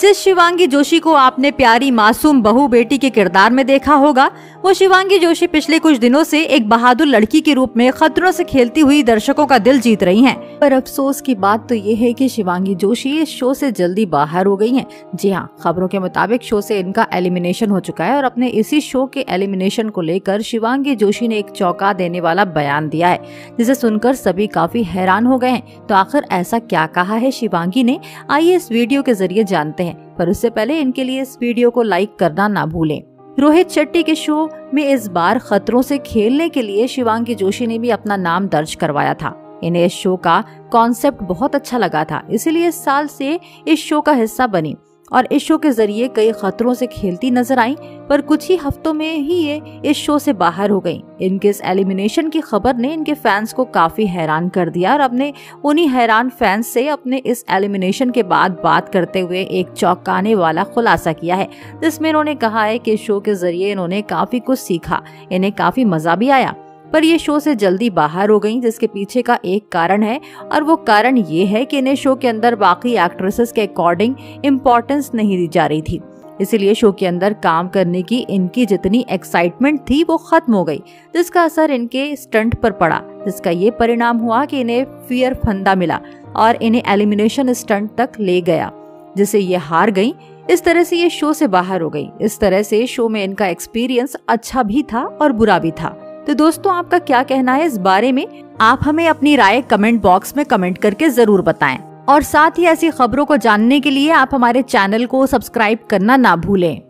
जिस शिवांगी जोशी को आपने प्यारी मासूम बहू बेटी के किरदार में देखा होगा, वो शिवांगी जोशी पिछले कुछ दिनों से एक बहादुर लड़की के रूप में खतरों से खेलती हुई दर्शकों का दिल जीत रही हैं। पर अफसोस की बात तो ये है कि शिवांगी जोशी इस शो से जल्दी बाहर हो गई हैं। जी हाँ खबरों के मुताबिक शो से इनका एलिमिनेशन हो चुका है और अपने इसी शो के एलिमिनेशन को लेकर शिवांगी जोशी ने एक चौंका देने वाला बयान दिया है, जिसे सुनकर सभी काफ़ी हैरान हो गए हैं तो आखिर ऐसा क्या कहा है शिवांगी ने आइए इस वीडियो के ज़रिए जानते हैं पर उससे पहले इनके लिए इस वीडियो को लाइक करना ना भूलें। रोहित शेट्टी के शो में इस बार खतरों से खेलने के लिए शिवांगी जोशी ने भी अपना नाम दर्ज करवाया था। इन्हें इस शो का कॉन्सेप्ट बहुत अच्छा लगा था, इसीलिए इस साल से इस शो का हिस्सा बनी। और इस शो के ज़रिए कई खतरों से खेलती नज़र आई, पर कुछ ही हफ्तों में ही ये इस शो से बाहर हो गई। इनके इस एलिमिनेशन की खबर ने इनके फैंस को काफ़ी हैरान कर दिया और अपने, उन्हीं हैरान फैंस से अपने इस एलिमिनेशन के बाद बात करते हुए एक चौंकाने वाला खुलासा किया है, जिसमें इन्होंने कहा है कि शो के ज़रिए इन्होंने काफ़ी कुछ सीखा, इन्हें काफ़ी मज़ा भी आया। पर ये शो से जल्दी बाहर हो गई, जिसके पीछे का एक कारण है, और वो कारण ये है कि इन्हें शो के अंदर बाकी एक्ट्रेसेस के अकॉर्डिंग इम्पोर्टेंस नहीं दी जा रही थी। इसीलिए शो के अंदर काम करने की इनकी जितनी एक्साइटमेंट थी, वो खत्म हो गई, जिसका असर इनके स्टंट पर पड़ा, जिसका ये परिणाम हुआ कि इन्हें फियर फंदा मिला और इन्हें एलिमिनेशन स्टंट तक ले गया जिसे ये हार गई। इस तरह से ये शो से बाहर हो गई। इस तरह से शो में इनका एक्सपीरियंस अच्छा भी था और बुरा भी था। तो दोस्तों, आपका क्या कहना है इस बारे में? आप हमें अपनी राय कमेंट बॉक्स में कमेंट करके ज़रूर बताएँ। और साथ ही ऐसी खबरों को जानने के लिए आप हमारे चैनल को सब्सक्राइब करना ना भूलें।